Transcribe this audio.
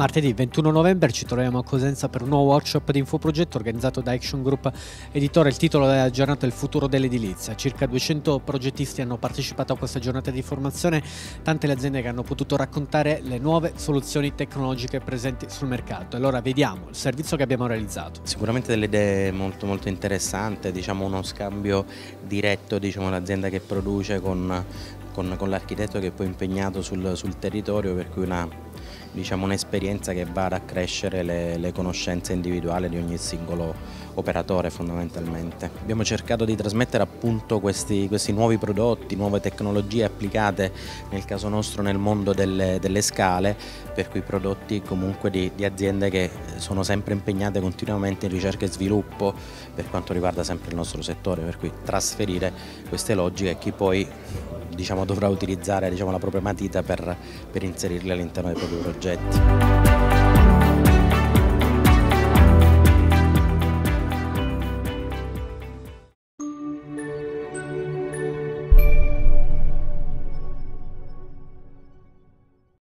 Martedì 21 novembre ci troviamo a Cosenza per un nuovo workshop di infoprogetto organizzato da Action Group Editore. Il titolo della giornata è Il futuro dell'edilizia. Circa 200 progettisti hanno partecipato a questa giornata di formazione, tante le aziende che hanno potuto raccontare le nuove soluzioni tecnologiche presenti sul mercato. Allora vediamo il servizio che abbiamo realizzato. Sicuramente delle idee molto molto interessanti, diciamo uno scambio diretto, diciamo l'azienda che produce con, con, con l'architetto che è poi impegnato sul, sul territorio, per cui una diciamo, un'esperienza che va ad accrescere le, le, conoscenze individuali di ogni singolo operatore fondamentalmente. Abbiamo cercato di trasmettere appunto questi, questi nuovi prodotti, nuove tecnologie applicate nel caso nostro nel mondo delle, delle scale, per cui prodotti comunque di, di aziende che sono sempre impegnate continuamente in ricerca e sviluppo per quanto riguarda sempre il nostro settore, per cui trasferire queste logiche a chi poi diciamo, dovrà utilizzare diciamo, la propria matita per, per inserirle all'interno dei propri progetti.